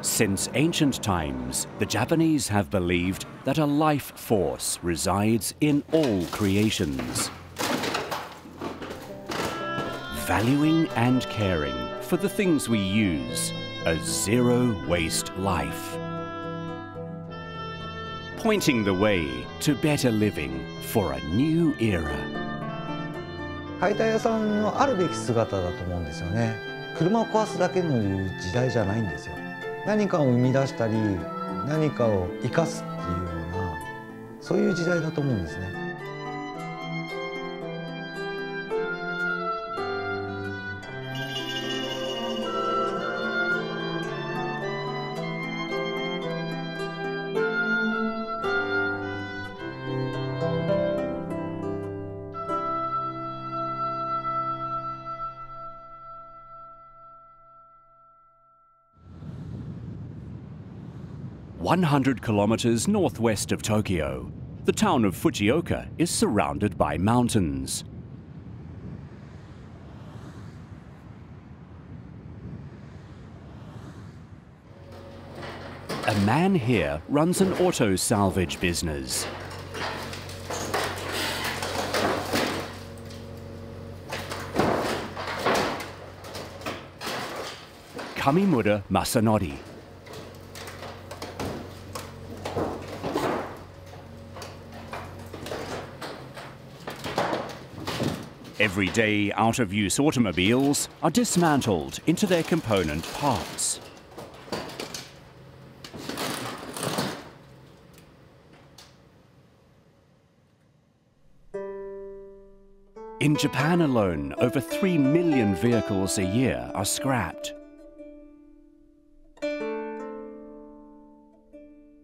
Since ancient times, the Japanese have believed that a life force resides in all creations. Valuing and caring for the things we use, a zero waste life. Pointing the way to better living for a new era. 解体屋さんのあるべき姿だと思うんですよね車を壊すだけの時代じゃないんですよ 何かを生み出したり何かを生かすっていうようなそういう時代だと思うんですね。One hundred kilometers northwest of Tokyo, the town of Fujioka is surrounded by mountains. A man here runs an auto salvage business. Kamimura Masanori. Everyday out of use automobiles are dismantled into their component parts. In Japan alone, over 3 million vehicles a year are scrapped.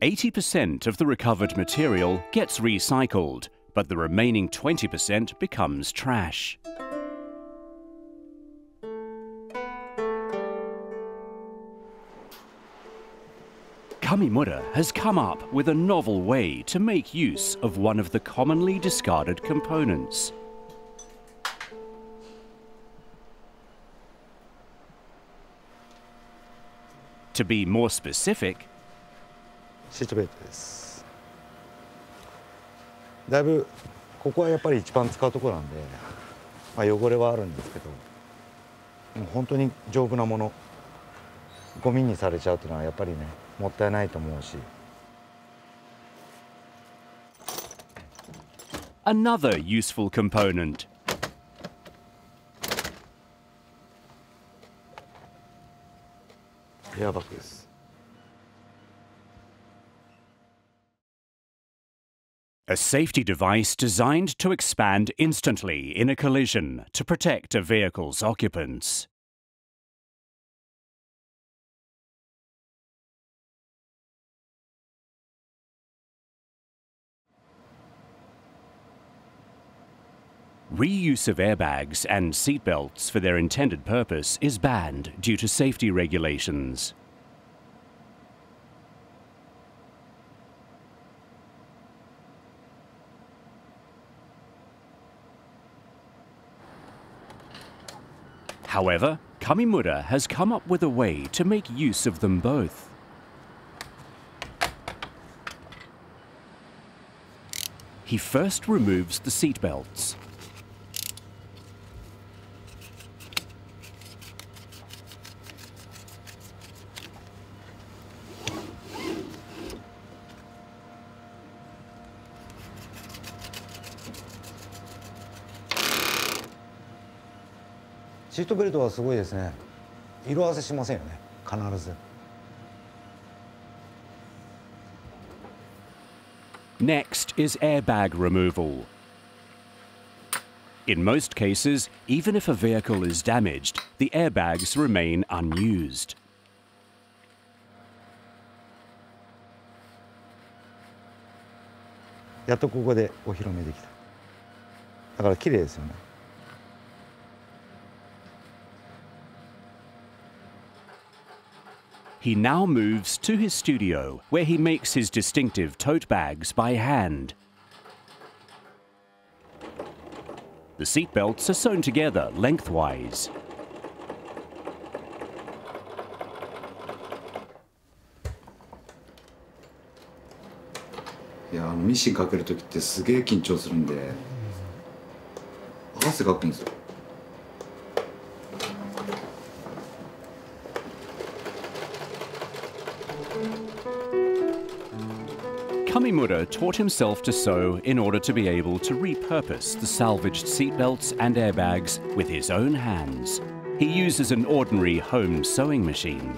80% of the recovered material gets recycled, but the remaining 20% becomes trash. Kamimura has come up with a novel way to make use of one of the commonly discarded components. To be more specific, シートベルトですだいぶここはやっぱり一番使うとこなんで、まあ、汚れはあるんですけどもう本当に丈夫なものゴミにされちゃうというのはやっぱりねもったいないと思うし another useful component. エアバッグです A safety device designed to expand instantly in a collision to protect a vehicle's occupants. 'Reuse of airbags and seatbelts for their intended purpose is banned due to safety regulations. However, Kamimura has come up with a way to make use of them both. He first removes the seatbelts. シートベルトはすごいですね色あせしませんよね必ず Next is airbag removal. In most cases, even if a vehicle is damaged, the airbags remain unused. やっとここでお披露目できただから綺麗ですよね He now moves to his studio where he makes his distinctive tote bags by hand. The seat belts are sewn together lengthwise. いやあのミシンかける時ってすげえ緊張するんで汗かくんですよ Kamimura taught himself to sew in order to be able to repurpose the salvaged seatbelts and airbags with his own hands. He uses an ordinary home sewing machine.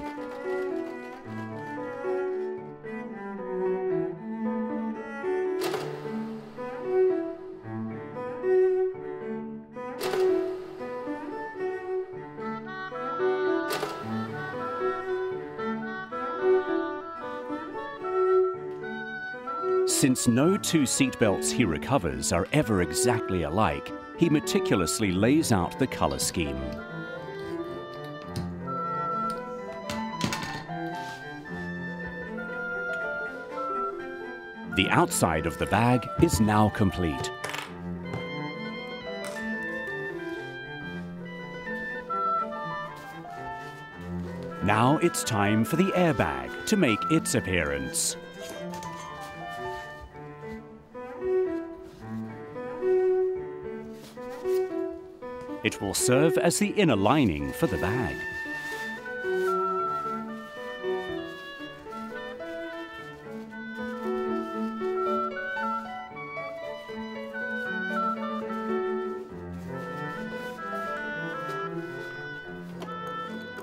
Since no two seatbelts he recovers are ever exactly alike, he meticulously lays out the colour scheme. The outside of the bag is now complete. Now it's time for the airbag to make its appearance. It will serve as the inner lining for the bag.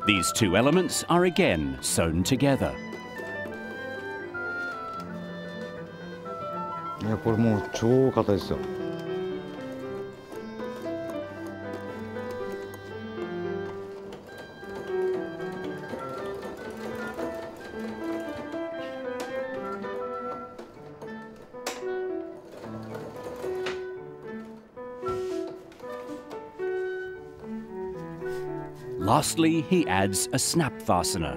These two elements are again sewn together. Lastly, he adds a snap fastener.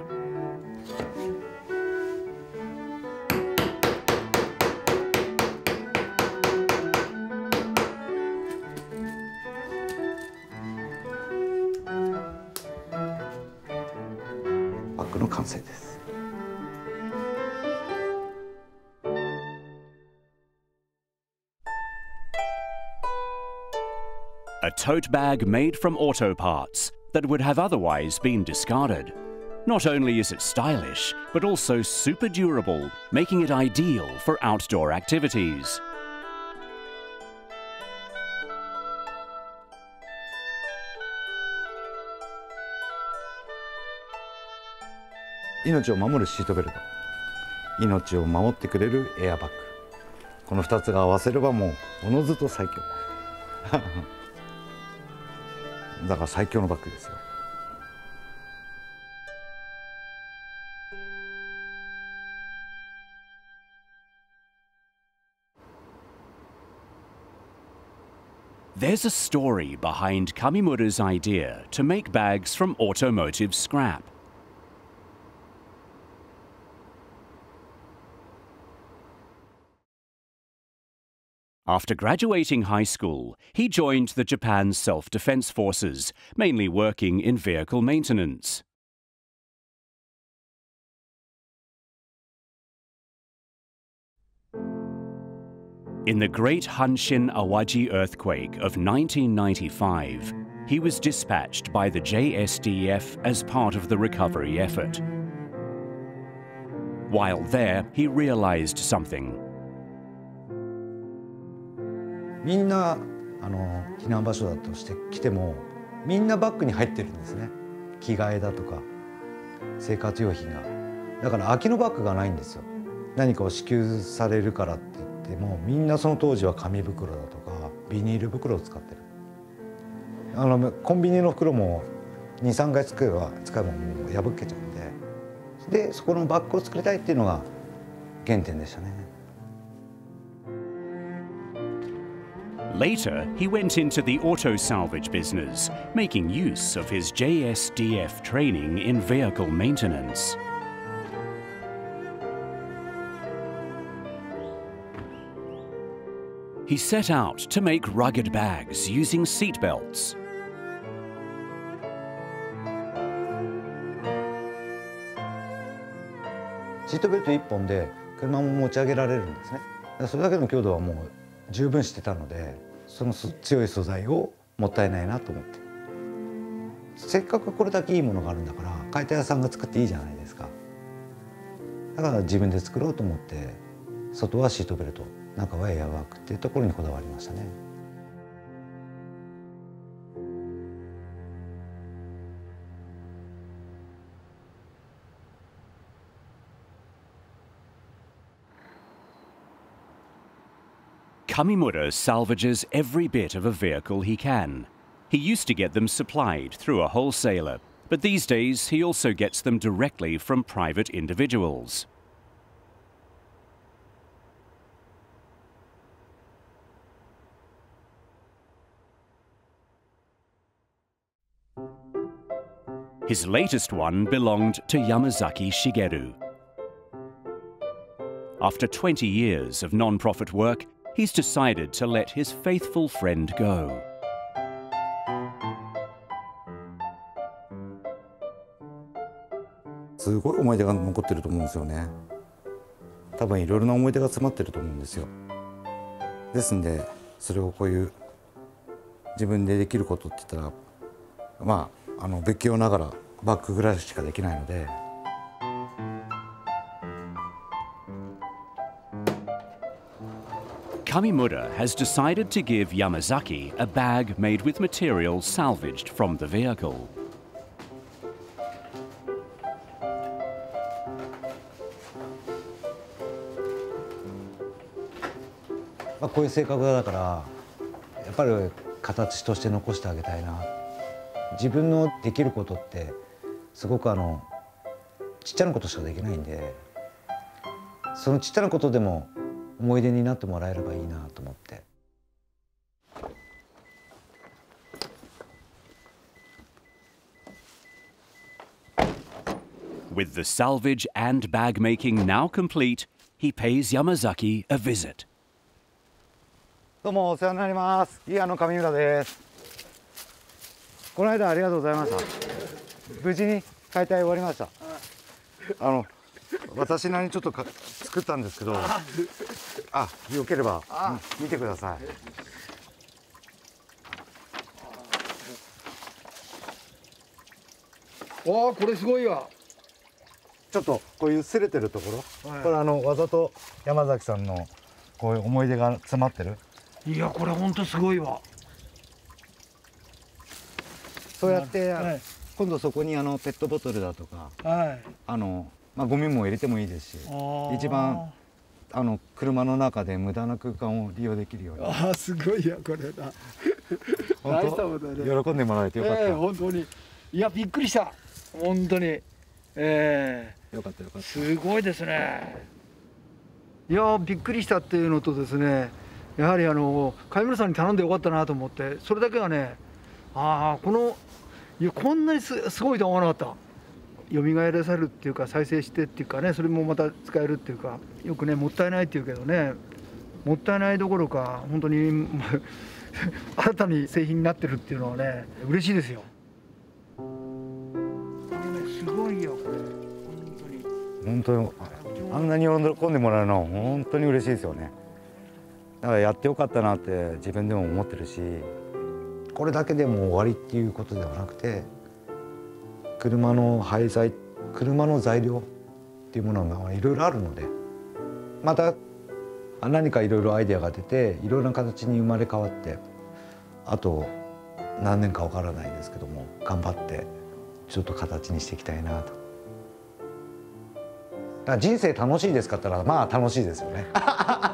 A tote bag made from auto parts that would have otherwise been discarded. Not only is it stylish, but also super durable, making it ideal for outdoor activities. 命を守るシートベルト命を守ってくれるエアバッグこの2つが合わせればもうおのずと最強だから最強のバッグですよ There's a story behind Kamimura's idea to make bags from automotive scrap. After graduating high school, he joined the Japan Self Defense Forces, mainly working in vehicle maintenance. In the Great Hanshin Awaji earthquake of 1995, he was dispatched by the JSDF as part of the recovery effort. While there, he realized something. みんなあの避難場所だとして来てもみんなバッグに入ってるんですね。着替えだとか生活用品が。だから空きのバッグがないんですよ。何かを支給されるからって言ってもみんなその当時は紙袋だとかビニール袋を使ってる。あのコンビニの袋も23回使えば使えばもう破けちゃうんで。でそこのバッグを作りたいっていうのが原点でしたね。Later, he went into the auto salvage business, making use of his JSDF training in vehicle maintenance. He set out to make rugged bags using seat belts. シートベルト1本で車も持ち上げられるんですね それだけの強度はもう 十分してたのでその強い素材をもったいないなと思って。せっかくこれだけいいものがあるんだから解体屋さんが作っていいじゃないですか。だから自分で作ろうと思って外はシートベルト中はエアワークっていうところにこだわりましたね。Kamimura salvages every bit of a vehicle he can. He used to get them supplied through a wholesaler, but these days he also gets them directly from private individuals. His latest one belonged to Yamazaki Shigeru. After 20 years of non-profit work, he's decided to let his faithful friend go. すごい思い出が残ってると思うんですよね多分いろいろな思い出が詰まってると思うんですよですんでそれをこういう自分でできることって言ったらまああの別居ながらバックぐらいしかできないので Kamimura has decided to give Yamazaki a bag made with materials salvaged from the vehicle. まあ、こういう性格だからやっぱり形として残してあげたいな自分のできることってすごくあのちっちゃなことしかできないんでそのちっちゃなことでも思い出になってもらえればいいなと思って。With the salvage and bag making now complete, he pays Yamazaki a visit. どうもお世話になります。ギアの上村です。この間ありがとうございました。無事に解体終わりました。あの私なりにちょっとか作ったんですけど、あ、よければ見てください。わあ、これすごいわ。ちょっとこういう擦れてるところ、はい、これあのわざと山崎さんのこういう思い出が詰まってる？いや、これ本当すごいわ。そうやって、はい、今度そこにあのペットボトルだとか、はい、あのまあ、ゴミも入れてもいいですし一番あの車の中で無駄な空間を利用できるように。ああすごいやこれだ。本当？喜んでもらえてよかった、えー、本当に。いやびっくりした。本当に。ええー、よかったよかった。すごいですね。いやびっくりしたっていうのとですねやはりあの貝村さんに頼んでよかったなと思ってそれだけはねああこのいやこんなにすすごいと思わなかった蘇らせるっていうか再生してっていうかねそれもまた使えるっていうかよくねもったいないっていうけどねもったいないどころか本当に 新たに製品になってるっていうのはね嬉しいですよ。すごいよこれ本当にあんなに喜んでもらうのは本当に嬉しいですよね。だからやってよかったなって自分でも思ってるしこれだけでも終わりっていうことではなくて車の廃材車の材料っていうものがいろいろあるのでまた何かいろいろアイデアが出ていろいろな形に生まれ変わってあと何年かわからないですけども頑張ってちょっと形にしていきたいなと。人生楽しいですかったらまあ楽しいですよね。